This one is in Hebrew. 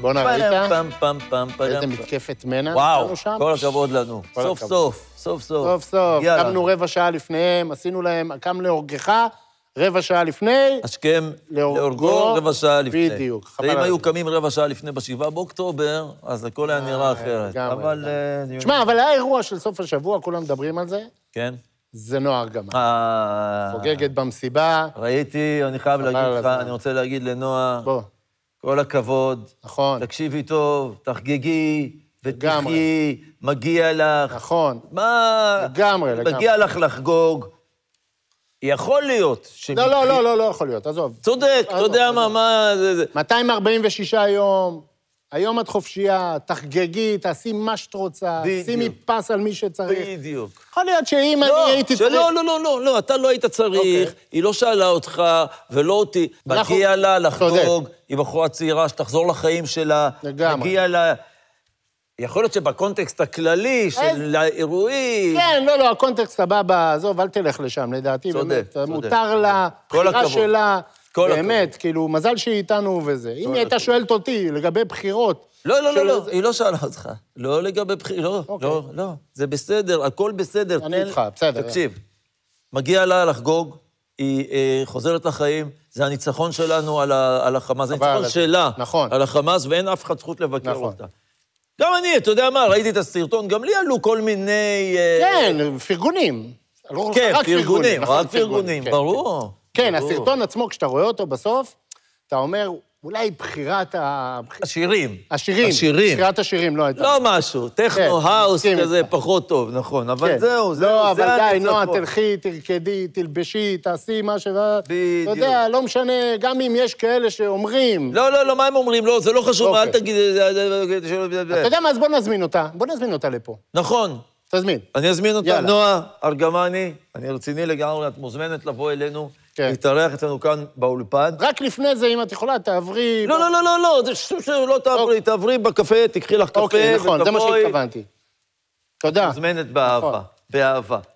בואנה, ראית? פעם, פעם, פעם, פעם. איזה מתקפת מנע וואו? כל הכבוד לנו. סוף. סוף, סוף סוף. סוף סוף. קמנו רבע שעה לפניהם, עשינו להם, קם להורגך, רבע שעה לפני, השכם להורגו, רבע שעה לפני. בדיוק, חבל ואם היו. קמים רבע שעה לפני בשבעה באוקטובר, אז הכל היה נראה אחרת. לגמרי, אבל... לגמרי. אה, תשמע, אבל היה אירוע של סוף השבוע, כולם מדברים על זה, כן. זה נועה ארגמן. אה, חוגגת במסיבה, ראיתי, אני חייב להגיד לך. אני רוצה להגיד לנועה, בוא, כל הכבוד, נכון, תקשיבי טוב, תחגגי. ותחיי, מגיע לך. נכון. מה... לגמרי, לגמרי. מגיע לך לחגוג. יכול להיות ש... לא, לא, לא, לא, לא יכול להיות, עזוב. צודק, אתה יודע מה, מה... זה- זה- 246 יום, היום את חופשייה, תחגגי, תעשי מה שאת רוצה, בדיוק. שימי פס על מי שצריך. בדיוק. יכול להיות שאם לא, אני הייתי צריך... שלא, לא, לא, לא, לא, אתה לא היית צריך, אוקיי. היא לא שאלה אותך ולא אותי. אנחנו- מגיע לה לחגוג, צודק. היא בחורה צעירה, שתחזור לחיים שלה. לגמרי. מגיע לה... יכול להיות שבקונטקסט הכללי של האירועים... כן, לא, לא, הקונטקסט סבבה, עזוב, אל תלך לשם, לדעתי, צודק, באמת. צודק. מותר לה, כל בחירה. שלה. כל באמת, כאילו, מזל שהיא איתנו וזה. אם היא הייתה שואלת אותי לגבי בחירות... לא, לא, לא, לא, היא לא שאלה אותך. לא לגבי בחירות, לא, אוקיי. לא, לא. זה בסדר, הכל בסדר. אני איתך, בסדר. תקשיב, מגיע לה לחגוג, היא אה, חוזרת לחיים, זה הניצחון שלנו על, על החמאס, זה הניצחון. שלה נכון. על החמאס, ואין אף אחד זכות לבקר נכון. אותה. גם אני, אתה יודע מה, ראיתי את הסרטון, גם לי עלו כל מיני... אה, כן, פרגונים. לא- כן, פרגונים, נכון, רק פרגונים, כן, ברור. כן. הסרטון עצמו, כשאתה רואה אותו בסוף, אתה אומר, אולי בחירת ה... השירים. השירים. השירים. בחירת השירים לא הייתה. לא משהו, טכנו, כן, האוס כזה איתך. פחות טוב, נכון, אבל כן. זהו, זהו, לא, זה אבל די. נועה, תלכי, תרקדי, תלבשי, תעשי מה ש... אתה בדיוק. יודע, לא משנה, גם אם יש כאלה שאומרים... לא, לא, לא, מה הם אומרים? לא, זה לא חשוב, אל אוקיי. תגיד... זה- שלא- אתה יודע מה, אז בוא נזמין אותה. בוא נזמין אותה לפה. נכון. תזמין. אני אזמין אותה, יאללה. נועה ארגמני, אני רציני לגמרי, את מוזמנת לבוא אלינו, כן. להתארח אצלנו כאן באולפן. רק לפני זה, אם את יכולה, תעברי... לא, לא, לא, לא, לא, זה שטות שלא תעברי, תעברי בקפה, תקחי לך קפה, אוקיי, נכון, זה מה. שהתכוונתי. תודה. מוזמנת באהבה, נכון. באהבה.